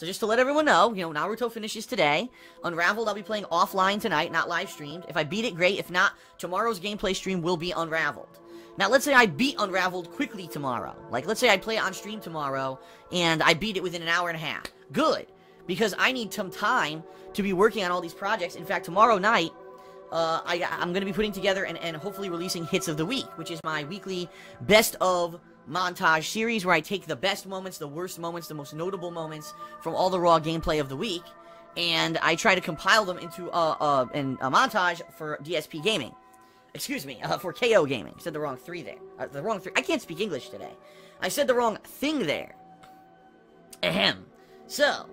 So just to let everyone know, you know, Naruto finishes today. Unraveled, I'll be playing offline tonight, not live streamed. If I beat it, great. If not, tomorrow's gameplay stream will be Unraveled. Now, let's say I beat Unraveled quickly tomorrow. Like, let's say I play it on stream tomorrow, and I beat it within an hour and a half. Good, because I need some time to be working on all these projects. In fact, tomorrow night, uh, I, I'm going to be putting together and, and hopefully releasing Hits of the Week, which is my weekly best of montage series where I take the best moments, the worst moments, the most notable moments from all the Raw gameplay of the week, and I try to compile them into a, a, a montage for DSP Gaming. Excuse me, uh, for KO Gaming. I said the wrong three there. Uh, the wrong three. I can't speak English today. I said the wrong thing there. Ahem. So,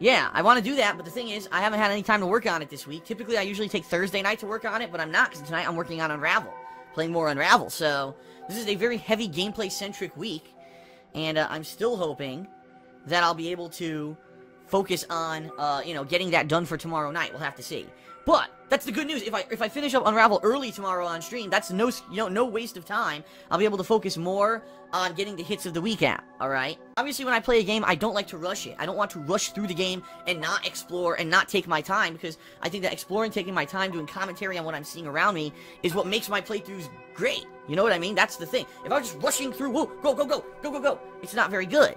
yeah, I want to do that, but the thing is, I haven't had any time to work on it this week. Typically, I usually take Thursday night to work on it, but I'm not, because tonight I'm working on Unravel. Playing more Unravel, so this is a very heavy gameplay-centric week, and uh, I'm still hoping that I'll be able to focus on, uh, you know, getting that done for tomorrow night. We'll have to see. But that's the good news. If I if I finish up Unravel early tomorrow on stream, that's no you know no waste of time. I'll be able to focus more on getting the hits of the week out. All right. Obviously, when I play a game, I don't like to rush it. I don't want to rush through the game and not explore and not take my time because I think that exploring, taking my time, doing commentary on what I'm seeing around me is what makes my playthroughs great. You know what I mean? That's the thing. If I'm just rushing through, whoa, go, go, go, go, go, go, it's not very good.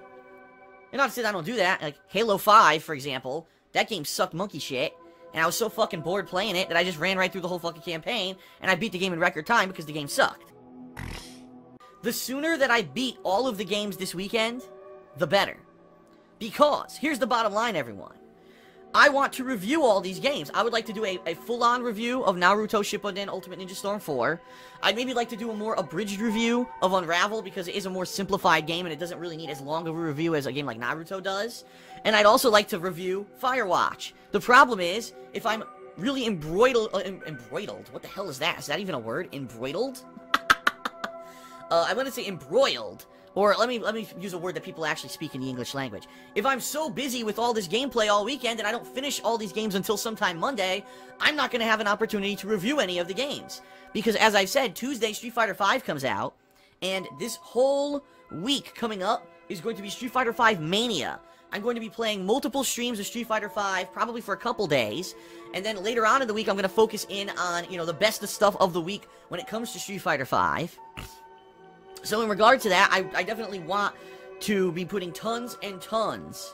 And not to say I don't do that. Like Halo 5, for example, that game sucked monkey shit. And I was so fucking bored playing it that I just ran right through the whole fucking campaign, and I beat the game in record time because the game sucked. The sooner that I beat all of the games this weekend, the better. Because, here's the bottom line, everyone. I want to review all these games. I would like to do a, a full-on review of Naruto Shippuden Ultimate Ninja Storm 4. I'd maybe like to do a more abridged review of Unravel because it is a more simplified game and it doesn't really need as long of a review as a game like Naruto does. And I'd also like to review Firewatch. The problem is, if I'm really embroiled, uh, em embroiled, what the hell is that? Is that even a word? Embroiled? uh, I want to say embroiled or let me let me use a word that people actually speak in the English language. If I'm so busy with all this gameplay all weekend and I don't finish all these games until sometime Monday, I'm not going to have an opportunity to review any of the games. Because as I've said, Tuesday Street Fighter V comes out, and this whole week coming up is going to be Street Fighter V Mania. I'm going to be playing multiple streams of Street Fighter V, probably for a couple days, and then later on in the week, I'm going to focus in on, you know, the best of stuff of the week when it comes to Street Fighter V. So in regard to that, I, I definitely want to be putting tons and tons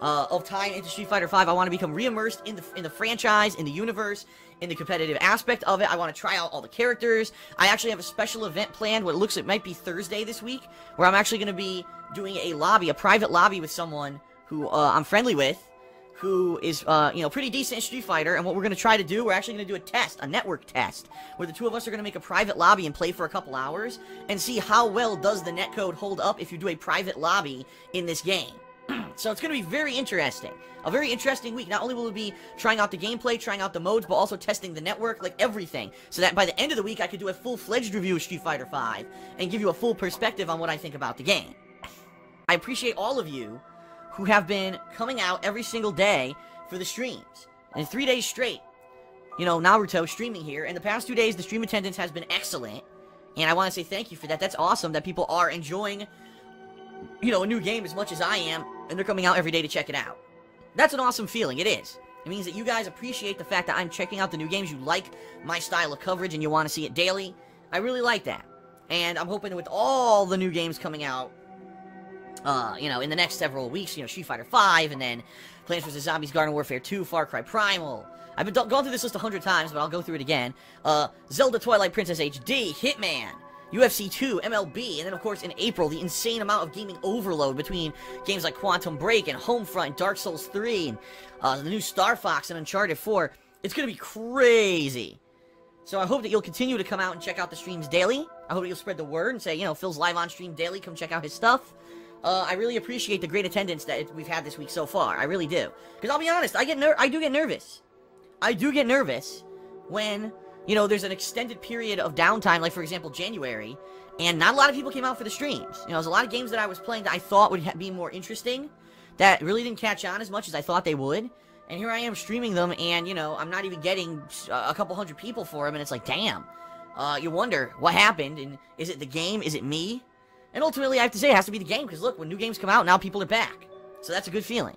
uh, of time into Street Fighter V. I want to become re-immersed in the in the franchise, in the universe, in the competitive aspect of it. I want to try out all the characters. I actually have a special event planned. What looks it might be Thursday this week, where I'm actually going to be doing a lobby, a private lobby with someone who uh, I'm friendly with, who is, uh, you know, pretty decent Street Fighter, and what we're going to try to do, we're actually going to do a test, a network test, where the two of us are going to make a private lobby and play for a couple hours, and see how well does the netcode hold up if you do a private lobby in this game. so it's going to be very interesting. A very interesting week. Not only will we be trying out the gameplay, trying out the modes, but also testing the network, like everything. So that by the end of the week, I could do a full-fledged review of Street Fighter V, and give you a full perspective on what I think about the game. I appreciate all of you who have been coming out every single day for the streams. And three days straight, you know, Naruto streaming here. And the past two days, the stream attendance has been excellent. And I want to say thank you for that. That's awesome that people are enjoying, you know, a new game as much as I am. And they're coming out every day to check it out. That's an awesome feeling. It is. It means that you guys appreciate the fact that I'm checking out the new games. You like my style of coverage and you want to see it daily. I really like that. And I'm hoping with all the new games coming out, uh, you know, in the next several weeks, you know, Street Fighter 5, and then Plants vs. Zombies Garden Warfare 2, Far Cry Primal. I've been going through this list a hundred times, but I'll go through it again. Uh, Zelda Twilight Princess HD, Hitman, UFC 2, MLB, and then, of course, in April, the insane amount of gaming overload between games like Quantum Break and Homefront, Dark Souls 3, and uh, the new Star Fox and Uncharted 4. It's going to be crazy. So I hope that you'll continue to come out and check out the streams daily. I hope that you'll spread the word and say, you know, Phil's live on stream daily. Come check out his stuff. Uh, I really appreciate the great attendance that we've had this week so far. I really do. Because I'll be honest, I get ner I do get nervous. I do get nervous when, you know, there's an extended period of downtime, like, for example, January, and not a lot of people came out for the streams. You know, there's a lot of games that I was playing that I thought would be more interesting that really didn't catch on as much as I thought they would. And here I am streaming them, and, you know, I'm not even getting a couple hundred people for them, and it's like, damn. Uh, you wonder what happened, and is it the game? Is it me? And ultimately, I have to say, it has to be the game, because look, when new games come out, now people are back. So that's a good feeling.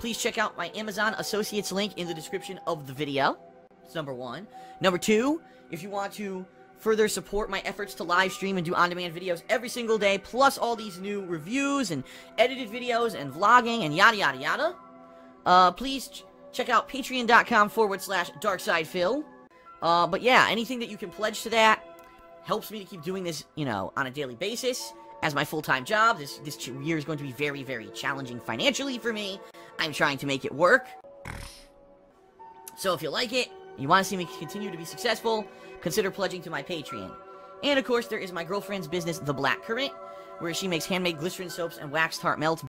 please check out my Amazon Associates link in the description of the video. That's number one. Number two, if you want to further support my efforts to live stream and do on-demand videos every single day, plus all these new reviews and edited videos and vlogging and yada yada yada, uh, please ch check out patreon.com forward slash darksydephil. Uh, but yeah, anything that you can pledge to that helps me to keep doing this, you know, on a daily basis as my full-time job. This, this year is going to be very, very challenging financially for me. I'm trying to make it work. So if you like it, you want to see me continue to be successful, consider pledging to my Patreon. And of course, there is my girlfriend's business, The Black Current, where she makes handmade glycerin soaps and wax tart melts